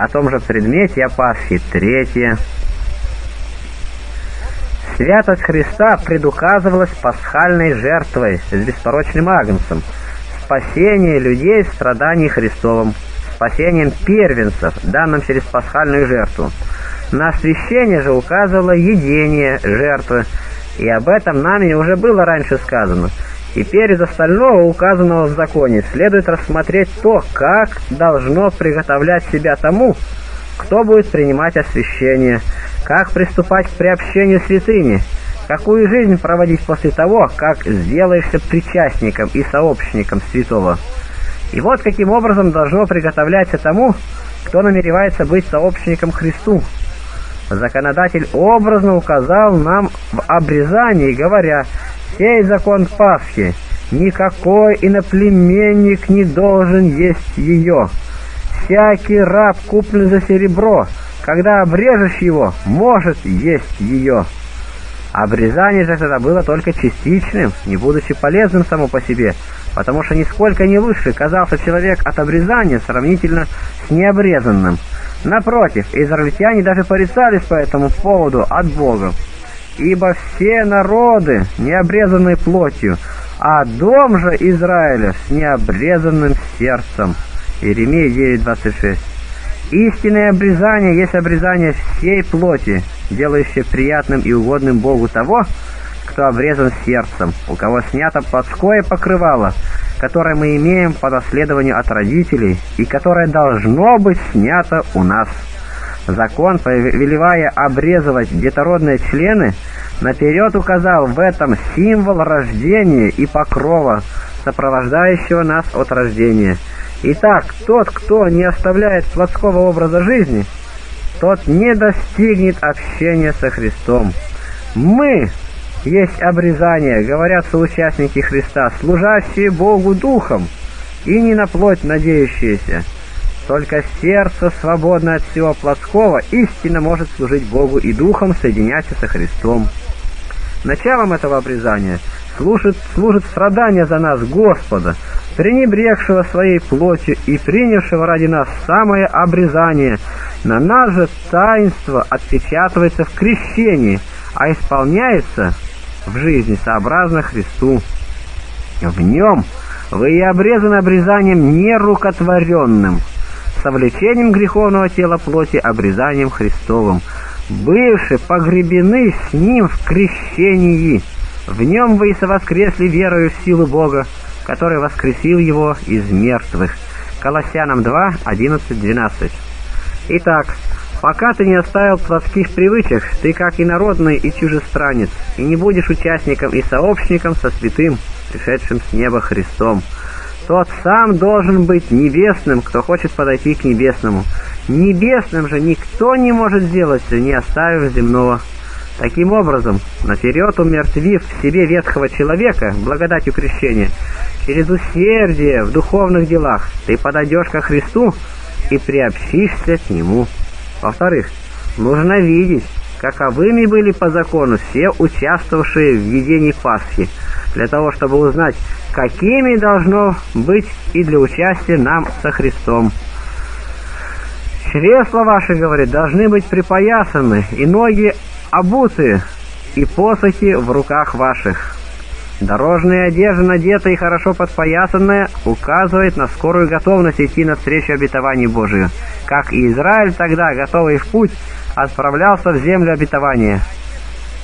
О том же предмете о Пасхе третье. Святость Христа предуказывалась пасхальной жертвой с беспорочным агнцем, спасение людей в страдании Христовом, спасением первенцев, данным через пасхальную жертву. На освящение же указывало едение жертвы, и об этом нами уже было раньше сказано. Теперь из остального, указанного в законе, следует рассмотреть то, как должно приготовлять себя тому, кто будет принимать освящение, как приступать к приобщению святыни, какую жизнь проводить после того, как сделаешься причастником и сообщником святого. И вот каким образом должно приготовляться тому, кто намеревается быть сообщником Христу. Законодатель образно указал нам в обрезании, говоря, «Сей закон Пасхи, никакой иноплеменник не должен есть ее. Всякий раб, купленный за серебро, когда обрежешь его, может есть ее». Обрезание же тогда было только частичным, не будучи полезным само по себе, потому что нисколько не лучше казался человек от обрезания сравнительно с необрезанным. Напротив, израильтяне даже порицались по этому поводу от Бога. «Ибо все народы не обрезаны плотью, а дом же Израиля с необрезанным сердцем». Иеремия 9.26 Истинное обрезание есть обрезание всей плоти, делающее приятным и угодным Богу того, кто обрезан сердцем, у кого снято плотское покрывало, которое мы имеем по наследованию от родителей и которое должно быть снято у нас. Закон, повелевая обрезывать детородные члены, наперед указал в этом символ рождения и покрова, сопровождающего нас от рождения. Итак, тот, кто не оставляет плотского образа жизни, тот не достигнет общения со Христом. Мы есть обрезание, говорят соучастники Христа, служащие Богу Духом и не на плоть надеющиеся. Только сердце, свободное от всего плотского, истинно может служить Богу и Духом, соединяться со Христом. Началом этого обрезания служит, служит страдание за нас Господа, пренебрегшего своей плотью и принявшего ради нас самое обрезание. На нас же таинство отпечатывается в крещении, а исполняется в жизни сообразно Христу. В нем вы и обрезаны обрезанием нерукотворенным, совлечением греховного тела плоти обрезанием Христовым, бывши погребены с Ним в крещении. В нем вы и совоскресли верою в силу Бога, который воскресил Его из мертвых. Колоссянам 2, 11, 12. Итак, Пока ты не оставил плотских привычек, ты как и народный, и чужестранец, и не будешь участником и сообщником со святым, пришедшим с неба Христом. Тот сам должен быть небесным, кто хочет подойти к небесному. Небесным же никто не может сделаться, не оставив земного. Таким образом, наперед умертвив в себе ветхого человека, благодатью крещения, через усердие в духовных делах, ты подойдешь ко Христу и приобщишься к Нему. Во-вторых, нужно видеть, каковыми были по закону все участвовавшие в ведении Пасхи, для того, чтобы узнать, какими должно быть и для участия нам со Христом. Чресла ваши, говорит, должны быть припоясаны, и ноги обуты, и посохи в руках ваших. Дорожная одежда, надетая и хорошо подпоясанная, указывает на скорую готовность идти навстречу обетованию Божию, как и Израиль тогда, готовый в путь, отправлялся в землю обетования.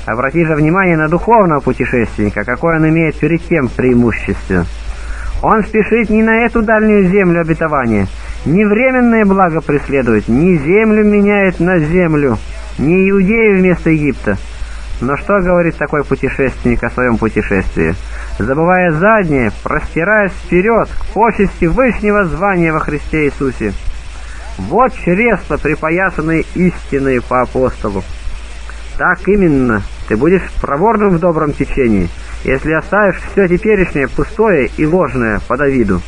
Обрати же внимание на духовного путешественника, какое он имеет перед тем преимущество. Он спешит не на эту дальнюю землю обетования, не временное благо преследует, не землю меняет на землю, не иудею вместо Египта, но что говорит такой путешественник о своем путешествии? Забывая заднее, простираясь вперед к почести вышнего звания во Христе Иисусе. Вот чресла, припоясанные истиной по апостолу. Так именно, ты будешь проворным в добром течении, если оставишь все теперешнее пустое и ложное по Давиду.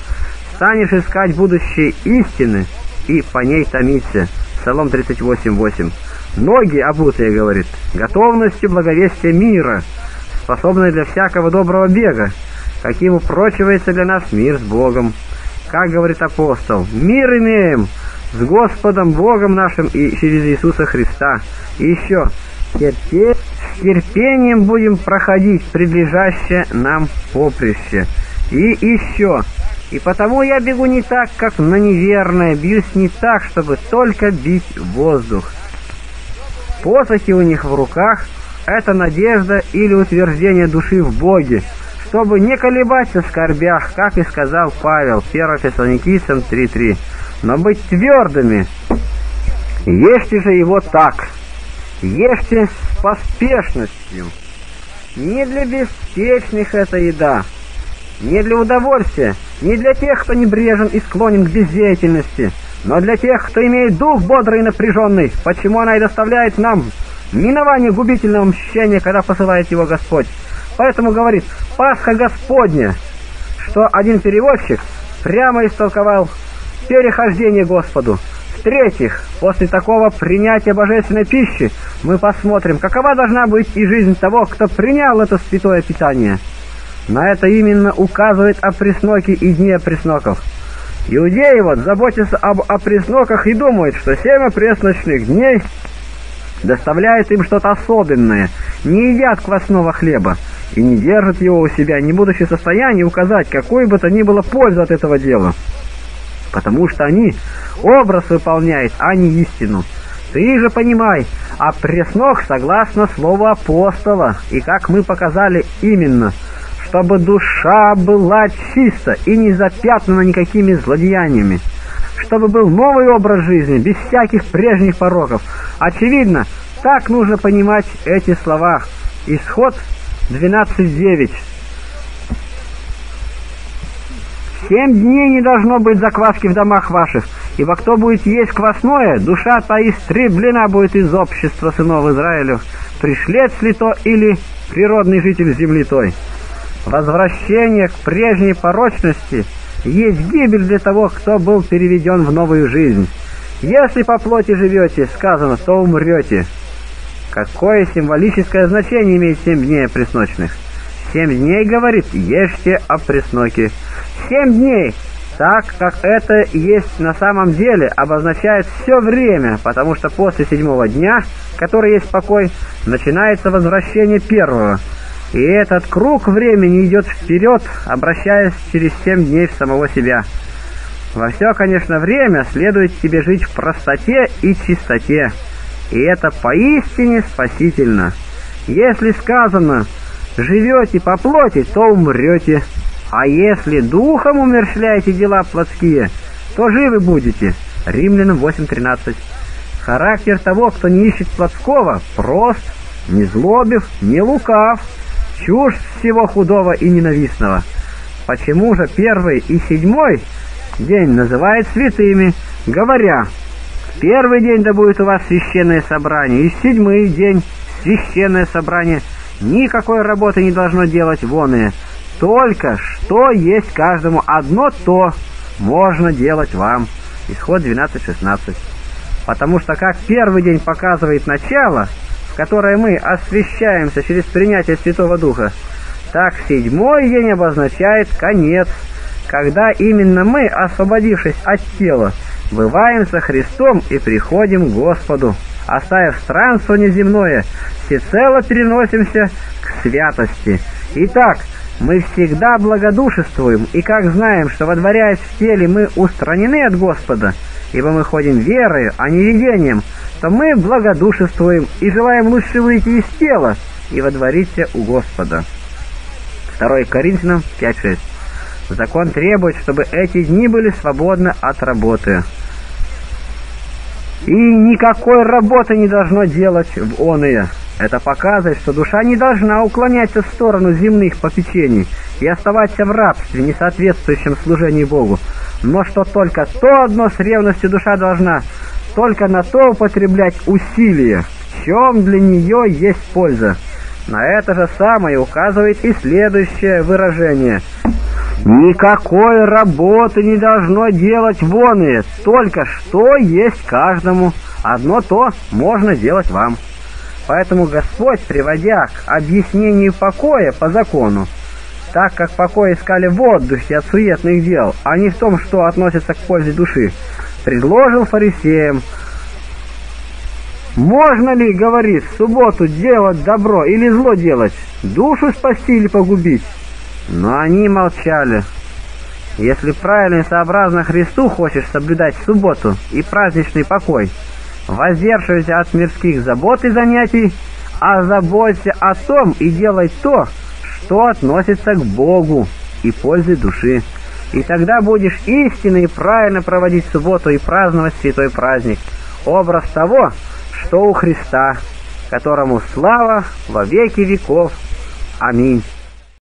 Станешь искать будущее истины и по ней томиться. Псалом 38.8 Ноги обутые, говорит, готовностью благовестия мира, способной для всякого доброго бега, каким упрочивается для нас мир с Богом. Как говорит апостол, мир имеем с Господом Богом нашим и через Иисуса Христа. И еще, терпеть, с терпением будем проходить приближающее нам поприще. И еще, и потому я бегу не так, как на неверное, бьюсь не так, чтобы только бить воздух. Посохи у них в руках — это надежда или утверждение души в Боге, чтобы не колебаться в скорбях, как и сказал Павел, 1 Фессалоникийцам 3.3, но быть твердыми. Ешьте же его так, ешьте с поспешностью. Не для беспечных эта еда, не для удовольствия, не для тех, кто небрежен и склонен к бездеятельности, но для тех, кто имеет дух бодрый и напряженный, почему она и доставляет нам минование губительного мщения, когда посылает его Господь. Поэтому говорит «Пасха Господня», что один переводчик прямо истолковал перехождение Господу. В-третьих, после такого принятия божественной пищи мы посмотрим, какова должна быть и жизнь того, кто принял это святое питание. На это именно указывает опресноки и дни опресноков. Иудеи вот заботятся об опресноках и думают, что семь опресночных дней доставляет им что-то особенное, не едят квасного хлеба и не держат его у себя, не будучи в состоянии указать какой бы то ни было пользу от этого дела. Потому что они образ выполняют, а не истину. Ты же понимай, а преснок согласно слову апостола, и как мы показали именно, чтобы душа была чиста и не запятнана никакими злодеяниями, чтобы был новый образ жизни, без всяких прежних пороков. Очевидно, так нужно понимать эти слова. Исход 12.9. Семь дней не должно быть закваски в домах ваших, ибо кто будет есть квасное, душа та истреблена будет из общества сынов Израилю, пришлец ли то или природный житель земли той. Возвращение к прежней порочности есть гибель для того, кто был переведен в новую жизнь. Если по плоти живете, сказано, то умрете. Какое символическое значение имеет семь дней опресночных? Семь дней, говорит, ешьте опресноки. Семь дней, так как это есть на самом деле, обозначает все время, потому что после седьмого дня, который есть покой, начинается возвращение первого. И этот круг времени идет вперед, обращаясь через семь дней в самого себя. Во все, конечно, время следует тебе жить в простоте и чистоте и это поистине спасительно. Если сказано «живете по плоти», то умрете, а если духом умерщвляете дела плотские, то живы будете. Римлянам 8.13 Характер того, кто не ищет плотского, прост, не злобив, не лукав, чушь всего худого и ненавистного. Почему же первый и седьмой день называют святыми, говоря Первый день да будет у вас священное собрание, и седьмой день священное собрание. Никакой работы не должно делать воные. Только что есть каждому одно то можно делать вам. Исход 12.16. Потому что как первый день показывает начало, в которое мы освящаемся через принятие Святого Духа, так седьмой день обозначает конец, когда именно мы, освободившись от тела, бываем со Христом и приходим к Господу. Оставив странствование земное, всецело переносимся к святости. Итак, мы всегда благодушествуем, и как знаем, что водворяясь в теле мы устранены от Господа, ибо мы ходим верою, а не видением, то мы благодушествуем и желаем лучше выйти из тела и водвориться у Господа. 2 Коринфянам 5.6 Закон требует, чтобы эти дни были свободны от работы. И никакой работы не должно делать в оные. Это показывает, что душа не должна уклоняться в сторону земных попечений и оставаться в рабстве, не соответствующем служению Богу, но что только то одно с ревностью душа должна только на то употреблять усилия, в чем для нее есть польза. На это же самое указывает и следующее выражение – Никакой работы не должно делать воные, только что есть каждому. Одно то можно делать вам. Поэтому Господь, приводя к объяснению покоя по закону, так как покой искали в отдыхе от суетных дел, а не в том, что относится к пользе души, предложил фарисеям, можно ли, говорит, в субботу делать добро или зло делать, душу спасти или погубить? Но они молчали. Если правильно и сообразно Христу хочешь соблюдать субботу и праздничный покой, воздерживайся от мирских забот и занятий, а заботься о том и делай то, что относится к Богу и пользы души. И тогда будешь истинно и правильно проводить субботу и праздновать святой праздник. Образ того, что у Христа, которому слава во веки веков. Аминь.